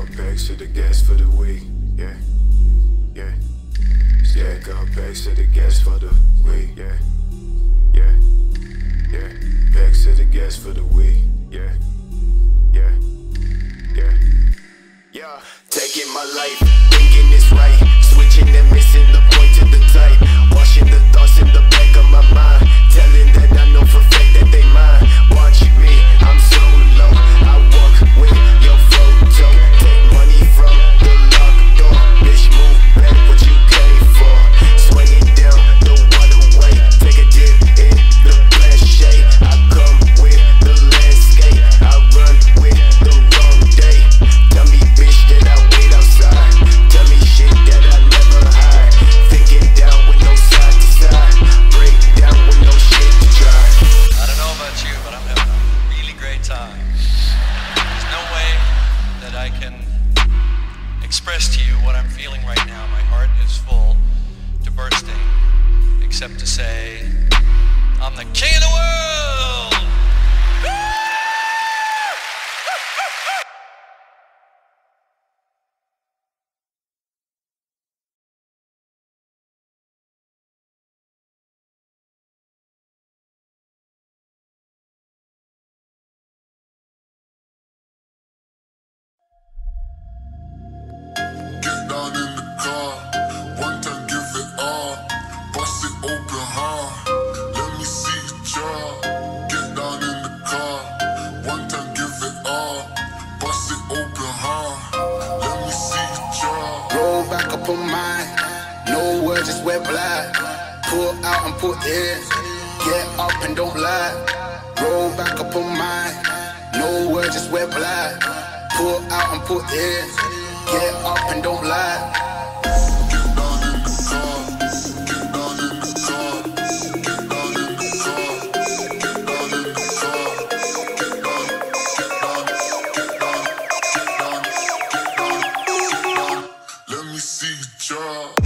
up extra the gas for the week. Yeah, yeah. Stack up extra the gas for the week. Yeah, yeah, yeah. Back to the gas for the week. Yeah, yeah, yeah. Yeah, taking my life. except to say, I'm the king of the world! Wear black, Pull out and put in. Get up and don't lie. Roll back up on mine. No words, just wear black. Pull out and put in. Get up and don't lie. Let me see you drop.